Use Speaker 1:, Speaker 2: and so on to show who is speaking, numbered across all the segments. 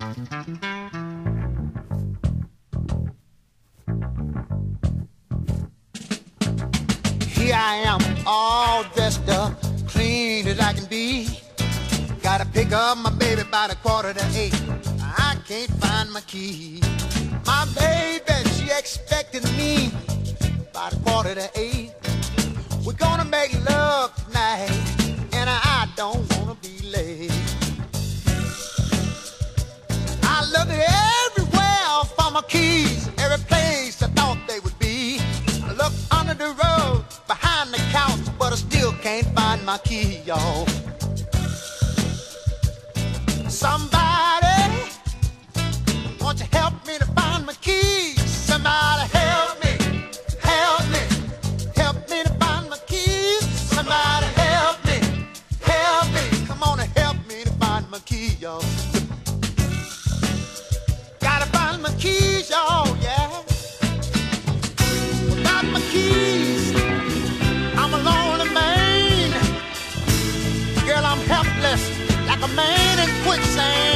Speaker 1: Here I am, all dressed up, clean as I can be. Gotta pick up my baby by the quarter to eight. I can't find my key. My baby, she expected me by the quarter to eight. We're gonna make love keys, every place I thought they would be. I looked under the rug, behind the couch, but I still can't find my key, y'all. Somebody, won't you help me to find my keys? Somebody help me, help me, help me to find my keys. Somebody help me, help me, come on and help me to find my key, y'all. Without my keys, I'm a lonely man. Girl, I'm helpless, like a man in quicksand.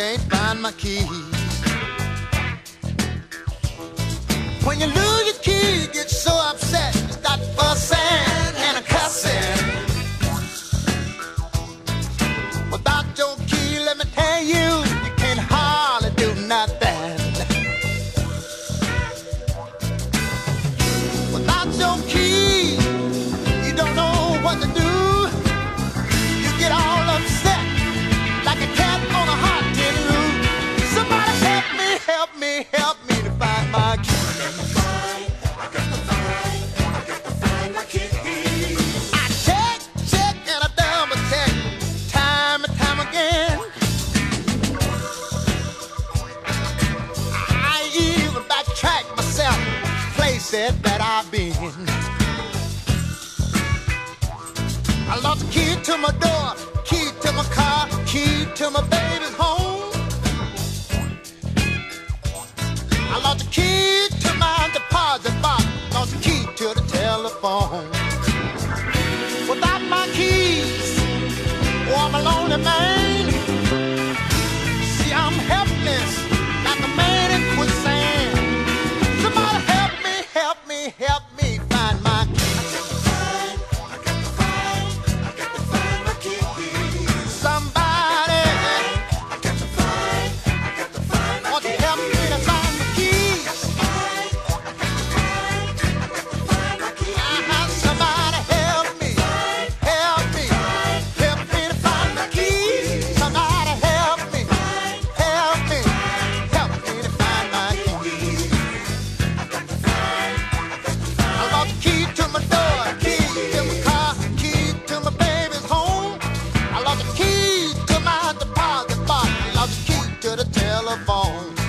Speaker 1: Can't find my keys. When you lose your key, you get so upset, you start fussing upset that I've been. I lost the key to my door, key to my car, key to my baby's home. I lost the key to my deposit box, lost the key to the telephone. Without my keys, oh, I'm a lonely man. telephone.